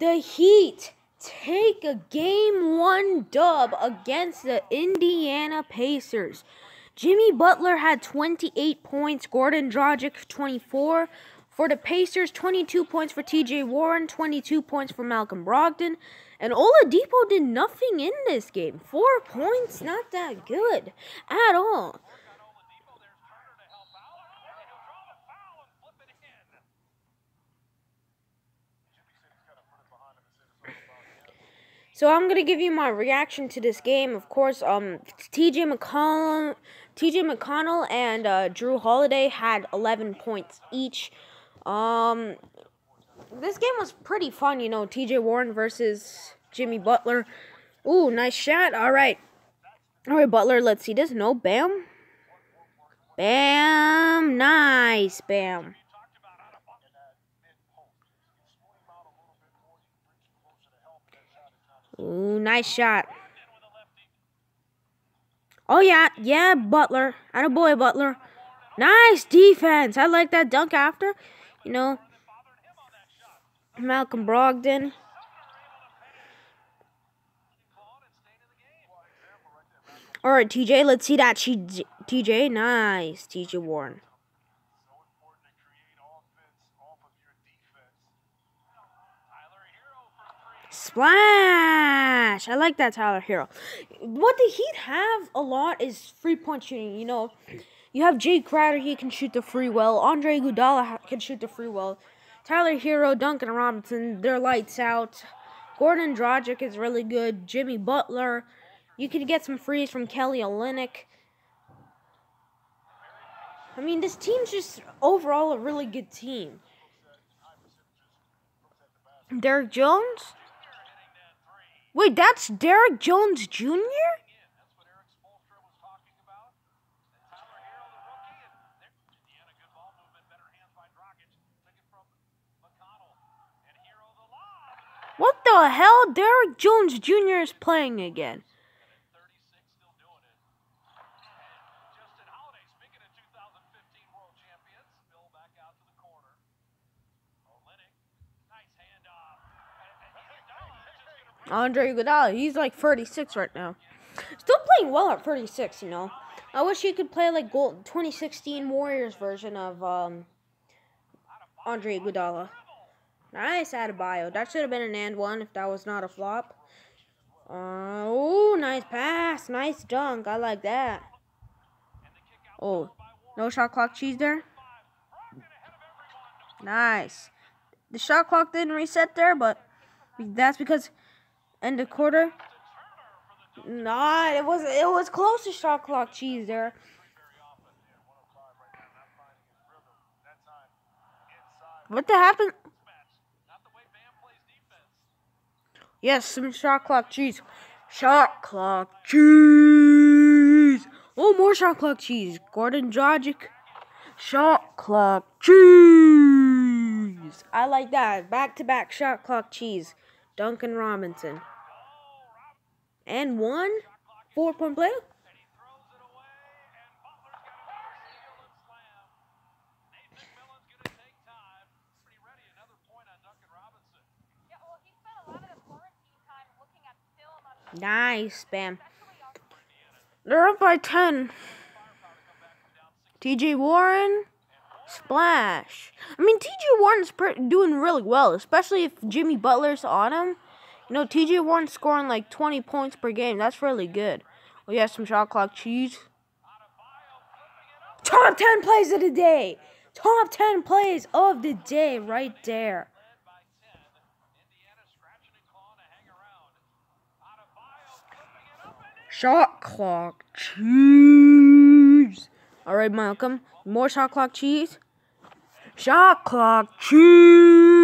The Heat take a game one dub against the Indiana Pacers. Jimmy Butler had 28 points, Goran Dragic 24. For the Pacers, 22 points for TJ Warren, 22 points for Malcolm Brogdon. And Oladipo did nothing in this game. Four points, not that good at all. So I'm gonna give you my reaction to this game. Of course, um, T.J. McConnell, T.J. McConnell, and uh, Jrue Holiday had 11 points each. Um, this game was pretty fun, you know. T.J. Warren versus Jimmy Butler. Ooh, nice shot. All right, all right, Butler. Let's see this. No, bam, bam, nice, bam. Ooh, nice shot. Oh, yeah. Yeah, Butler. And a boy, Butler. Nice defense. I like that dunk after. You know, Malcolm Brogdon. All right, TJ, let's see that. TJ, nice. TJ Warren. Splash! I like that Tyler Herro. What the Heat have a lot is free point shooting. You know, you have Jae Crowder, he can shoot the free well. Andre Iguodala can shoot the free well. Tyler Herro, Duncan Robinson, they're lights out. Goran Dragic is really good. Jimmy Butler. You can get some frees from Kelly Olynyk. I mean, this team's just overall a really good team. Derrick Jones? Wait, that's Derrick Jones Jr.? What the hell? Derrick Jones Jr. is playing again. Andre Iguodala, he's like 36 right now. Still playing well at 36, you know. I wish he could play like gold 2016 Warriors version of um, Andre Iguodala. Nice Adebayo. That should have been an and one if that was not a flop. Uh, oh, nice pass. Nice dunk. I like that. Oh, no shot clock cheese there. Nice. The shot clock didn't reset there, but that's because end the quarter. Nah, it was it was close to shot clock cheese there. What the happened? Yes, some shot clock cheese. Shot clock cheese. Oh, more shot clock cheese. Goran Dragic. Shot clock cheese. I like that. Back to back shot clock cheese. Duncan Robinson and one four point play. Nice, bam. They're up by 10. TJ Warren, splash. I mean, TJ Warren's doing really well, especially if Jimmy Butler's on him. You know, TJ Warren scoring like 20 points per game. That's really good. We have some shot clock cheese. Top 10 plays of the day. Top 10 plays of the day right there. Shot clock cheese. All right, Malcolm. More shot clock cheese. Shot clock cheese.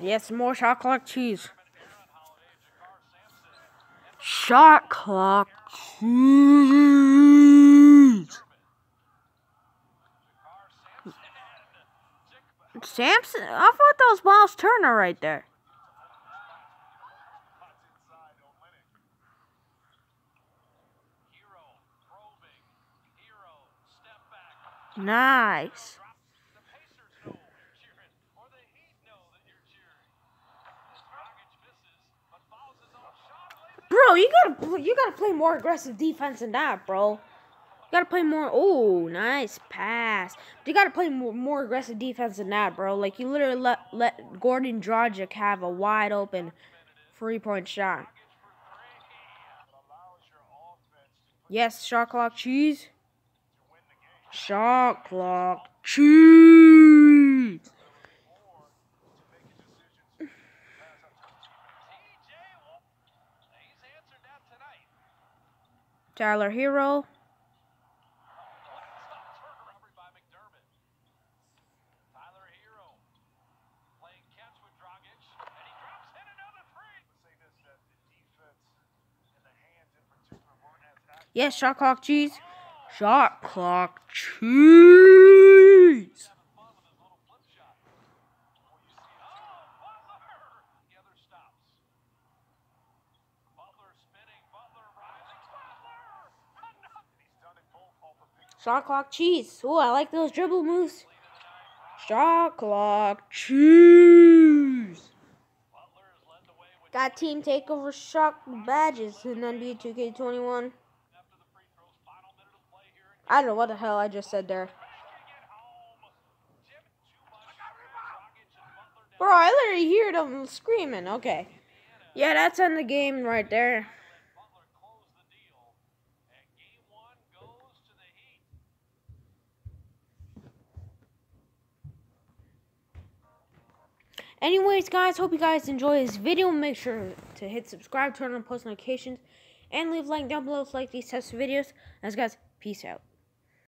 Yes, more shot clock cheese. Shot clock cheese. Sampson, I thought that was Miles Turner right there. Nice. You gotta you gotta play more aggressive defense than that, bro. You gotta play more. Oh, nice pass. You gotta play more, more aggressive defense than that, bro. Like you literally let let Goran Dragic have a wide open three point shot. Yes, shot clock cheese. Shot clock cheese. Tyler Herro. Yes, shot clock cheese. Shot clock cheese. Shot clock cheese. Oh, I like those dribble moves. Shot clock cheese. Got team takeover shock badges in NBA 2K21. I don't know what the hell I just said there. Bro, I literally hear them screaming. Okay. Yeah, that's in the game right there. Anyways, guys, hope you guys enjoy this video. Make sure to hit subscribe, turn on post notifications, and leave a like down below if you like these types of videos. As guys, peace out.